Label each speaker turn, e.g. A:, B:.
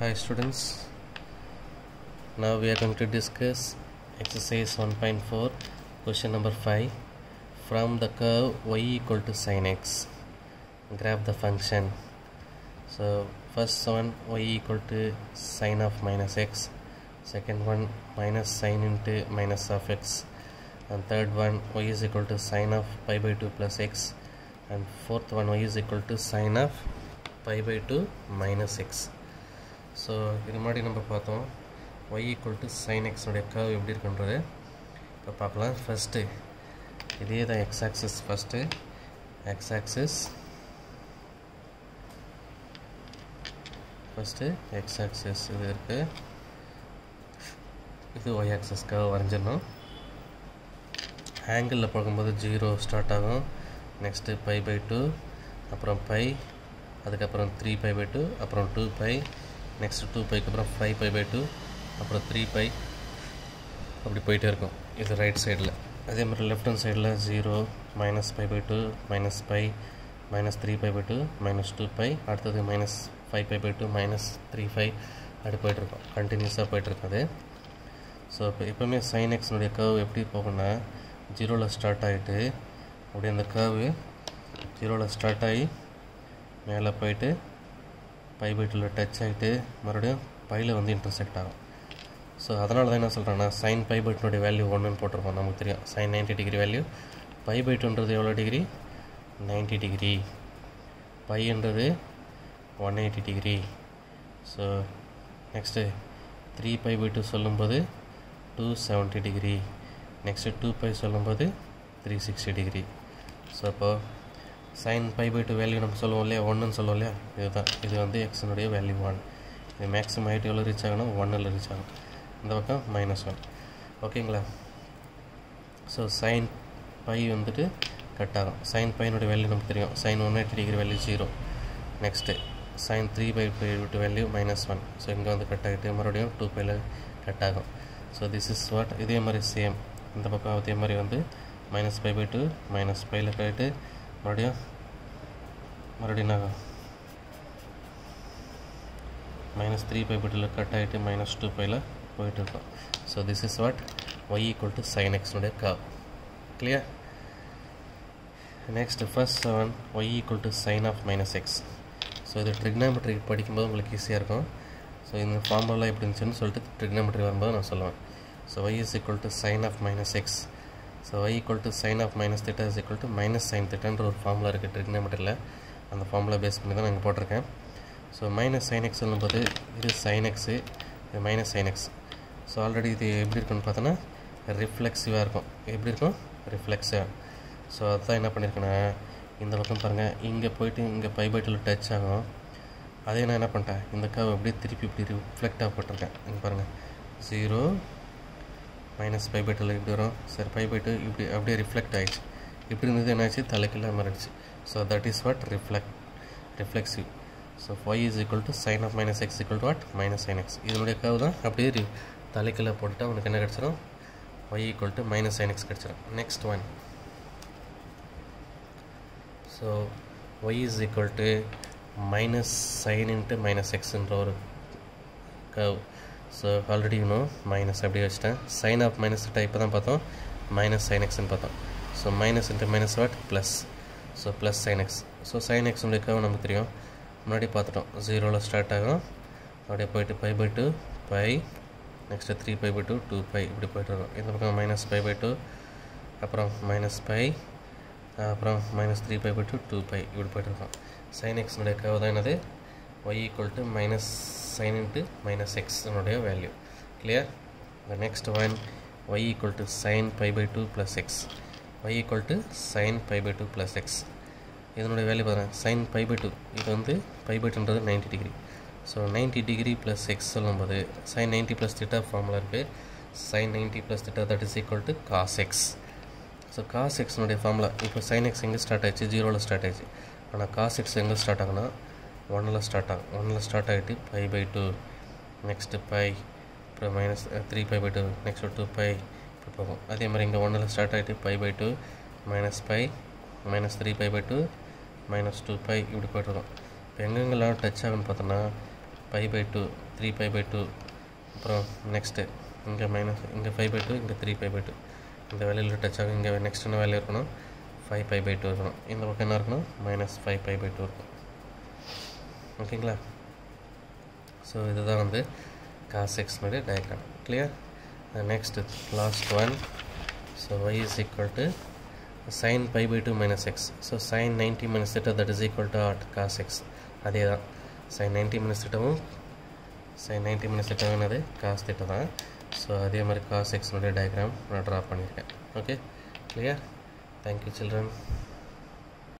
A: Hi students, now we are going to discuss exercise 1.4 question number 5 from the curve y equal to sin x. Graph the function. So first one y equal to sine of minus x. Second one minus sine into minus of x. And third one y is equal to sine of pi by 2 plus x. And fourth one y is equal to sine of pi by 2 minus x so இது முன்னாடி நம்ம பார்த்தோம். Y equal to sine எக்ஸோடைய curve எப்படி இருக்குன்றது. இப்போ பார்க்கலாம். First இதே தான் x axis first x axis first x axis இது இருக்குது இது ஒய் ஆக்சஸ் கர்வ் வரைஞ்சிடணும். ஆங்கிளில் பார்க்கும்போது ஜீரோ ஸ்டார்ட் ஆகும். நெக்ஸ்ட்டு பை பை டூ அப்புறம் பை அதுக்கப்புறம் த்ரீ பை பை டூ அப்புறம் டூ பை நெக்ஸ்ட் டூ பைக்கு அப்புறம் ஃபைவ் பை பை டூ அப்புறம் த்ரீ பை அப்படி போயிட்டே இருக்கும். இது ரைட் சைடில் அதே மாதிரி லெஃப்ட் ஹேண்ட் சைடில் zero minus five by two minus pi minus three pi by two minus two pi அடுத்தது minus five pi by two minus three five அப்படி போயிட்டுருக்கோம் கண்டினியூஸாக போயிட்டுருக்கும் அது. ஸோ இப்போ எப்போவுமே சைன் எக்ஸ்னுடைய கர்வ் எப்படி போகும்னா ஜீரோவில் ஸ்டார்ட் ஆகிட்டு அப்படியே அந்த கர்வு ஜீரோவில் ஸ்டார்ட் ஆகி மேலே போயிட்டு பை பை டூவில் டச் ஆகிட்டு மறுபடியும் பையில் வந்து இன்டர்செக்ட் ஆகும். ஸோ அதனால தான் என்ன சொல்கிறேன்னா சைன் பை பை டூனுடைய வேல்யூ ஒன்றுன்னு போட்டிருப்போம். நமக்கு தெரியும். Sine ninety degree value pi by டூன்றது எவ்வளோ degree ninety degree பைன்றது one eighty degree so next three pi by two சொல்லும்போது two seventy degree next two pi சொல்லும்போது த்ரீ சிக்ஸ்டி டிகிரி ஸோ அப்போது sine pi by two value நம்ம சொல்லுவோம் இல்லையா? ஒன்றுன்னு சொல்லுவோம் இல்லையா? இதுதான். இது வந்து எக்ஸினுடைய வேல்யூ ஒன் இது மேக்ஸிமம் ஹைட் எவ்வளோ ரீச் ஆகணும் ஒன்னில் ரீச் ஆகும். இந்த பக்கம் மைனஸ் ஒன் ஓகேங்களா ஸோ சைன் பை வந்துட்டு கட் ஆகும். சைன் பையனுடைய வேல்யூ நமக்கு தெரியும். Sine one eighty degree value zero next sine three pi by விட்டு வேல்யூ மைனஸ் ஒன் ஸோ இங்கே வந்து கட் ஆகிட்டு மறுபடியும் டூ பையில் கட் ஆகும். ஸோ திஸ் இஸ் வாட் இதே மாதிரி சேம் இந்த பக்கம் அதே மாதிரி வந்து minus five by two minus ஃபைவ்ல கட்டிட்டு மறுபடியும் மறுபடியும் நான் மைனஸ் த்ரீ பை பட்டில் கட் ஆகிட்டு மைனஸ் டூ பையில் போயிட்டுருக்கோம் so this is what y equal to sine எக்ஸ்னுடைய curve clear next first seven y equal to sine of minus x so இது ட்ரிக்னாமெட்ரி படிக்கும்போது உங்களுக்கு ஈஸியாக இருக்கும். ஸோ இந்த ஃபார்முலாம் எப்படி இருந்துச்சுன்னு சொல்லிட்டு ட்ரிக்னாமெட்ரி வரும்போது நான் சொல்லுவேன். So y is equal to sine of minus x so y equal to sine of minus theta is equal to minus sine திட்டான்ற ஒரு ஃபார்முலா இருக்குது ட்ரிக்னாமெட்ரியில் அந்த ஃபார்முலா பேஸ் பண்ணி தான் நான் இங்கே போட்டிருக்கேன். ஸோ மைனஸ் சைன் எக்ஸ் போது இது சைன் எக்ஸு இது minus sine x so already இது எப்படி இருக்குன்னு பார்த்தோன்னா ரிஃப்ளெக்ஸிவாக இருக்கும். எப்படி இருக்கும்? ரிஃப்ளெக்ஸிவாக ஸோ அதுதான் என்ன பண்ணியிருக்கேன்னா இந்த பக்கம் பாருங்கள் இங்கே போயிட்டு இங்கே பைபைட்டில் டச் ஆகும். அதே நான் என்ன பண்ணிட்டேன் இந்த கவ் அப்படியே திருப்பி இப்படி ரிஃப்ளெக்டாக போட்டிருக்கேன். இங்கே பாருங்கள் ஜீரோ மைனஸ் பைபைட்டில் இப்படி வரும். சரி பைபைட்டு இப்படி அப்படியே ரிஃப்ளெக்ட் ஆகிடுச்சு இப்படி இருந்தது என்னாச்சு தலைக்கெல்லாம் மாறிடுச்சு. So that is what reflect reflexive so y is equal to sine of minus x equal to what minus sine x இதனுடைய கவு தான் அப்படியே ரி தலைக்கெல்லாம் போட்டுட்டு உனக்கு என்ன கிடச்சிரும்? Y equal to minus sine x கிடச்சிடும் next one so y is equal to minus sine into minus எக்ஸுன்ற ஒரு கவ் ஸோ ஆல்ரெடி இன்னும் மைனஸ் அப்படியே வச்சுட்டேன். சைன் ஆஃப் மைனஸ் இப்போ தான் பார்த்தோம். மைனஸ் சைன் எக்ஸ்ன்னு பார்த்தோம். So minus into minus what plus so plus sine x so sine எக்ஸுடைய curve நமக்கு தெரியும். முன்னாடி பார்த்துட்டோம். ஜீரோவில் ஸ்டார்ட் ஆகும். அப்படியே போயிட்டு pi by two pi next three pi by two two pi இப்படி போய்ட்டு இருக்கோம் இந்த பக்கம் மைனஸ் பை பை டூ அப்புறம் மைனஸ் பை அப்புறம் minus three pi by two two pi இப்படி போய்ட்டு இருக்கோம். சைன் எக்ஸுடைய கவ் தான் என்னது? Y equal to minus sine into minus எக்ஸனுடைய value clear the next one y equal to sine pi by two plus x y equal to sine pi by two plus x இதனுடைய value பாருங்கள் sine pi by two இது வந்து pi by டூன்றது ninety degree so ninety degree plus x சொல்லும்போது sine ninety plus theta formula இருக்குது sine ninety plus theta that is equal to cos x so cos எக்ஸ்னுடைய formula இப்போ sine X எங்கே start ஆயிடுச்சு? ஜீரோவில் start ஆயிடுச்சு. ஆனால் cos X எங்கே start ஆகுனா ஒன்னில் ஸ்டார்ட் ஆகும். ஒன்னில் ஸ்டார்ட் ஆகிட்டு pi by two next pi அப்புறம் minus three pi by two next two pi இப்போ போகும். அதே மாதிரி இங்கே ஒன்னில் ஸ்டார்ட் ஆகிட்டு pi by two minus pi minus three pi by two minus two pi இப்படி போய்ட்டுருக்கோம். இப்போ எங்கெங்கெல்லாம் டச் ஆகுன்னு பார்த்தோன்னா pi by two three pi by two அப்புறம் நெக்ஸ்ட்டு இங்கே மைனஸ் இங்கே ஃபைவ் பை டூ இங்கே த்ரீ பை பை டூ இந்த வேலையில் டச் ஆகும். இங்கே நெக்ஸ்ட் என்ன வேலையில் இருக்கணும்? ஃபைவ் பை பை டூ இருக்கணும். இந்த பக்கம் என்ன இருக்கணும்? Minus five pi by two இருக்கும். ஓகேங்களா? ஸோ இதுதான் வந்து cos எக்ஸ்னுடைய diagram clear next last one so y is equal to sin pi by 2 minus x so sin 90 minus theta that is equal to what cos x அதே தான் sin 90 minus thetaவும் sin 90 minus theta என்னது cos theta தான் so அதே மாதிரி cos x னுடைய diagram நான் draw பண்ணியிருக்கேன் okay clear thank you children